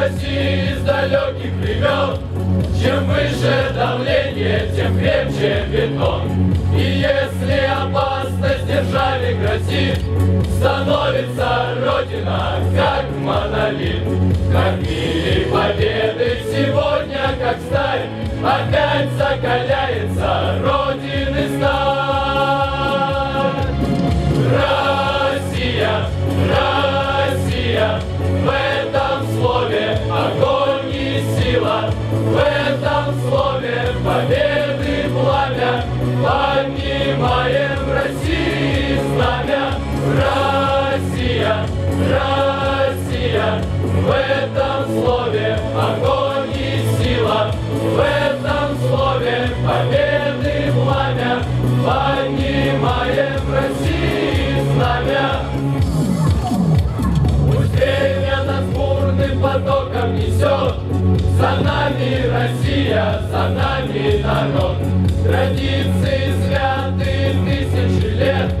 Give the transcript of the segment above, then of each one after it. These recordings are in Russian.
России с далеких времен. Чем выше давление, тем крепче бетон. И если опасность держави грозит, Становится Родина, как монолит. Кормили победы сегодня, как сталь, Опять закаляется Родины сталь. Россия, Россия, слове победы пламя, поднимаем России знамя. Россия, Россия, в этом нами Россия, за нами народ. Традиции святые тысячи лет,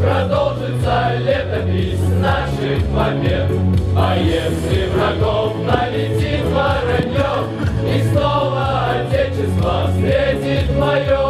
Продолжится летопись наших побед. А если врагов налетит воронье, И снова Отечество встретит мое.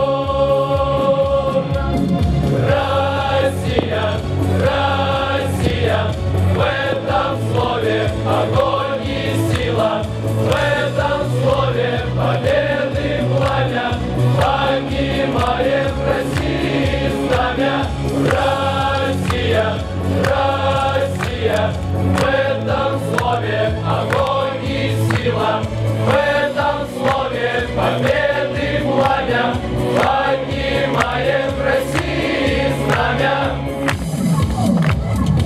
В этом слове огонь и сила, в этом слове победы пламя, поднимаем России знамя.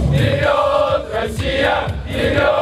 Вперед, Россия! Вперед,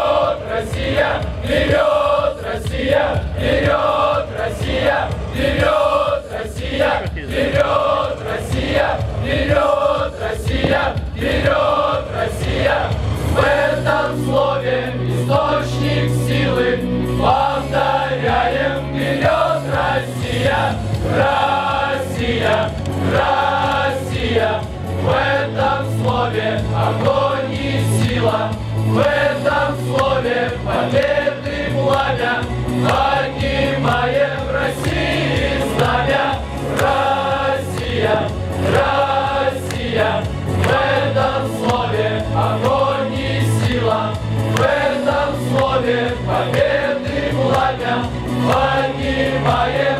Россия, в этом слове огонь и сила, в этом слове победы пламя, поднимаем России знамя. Россия, Россия, в этом слове огонь и сила, в этом слове победы пламя, поднимаем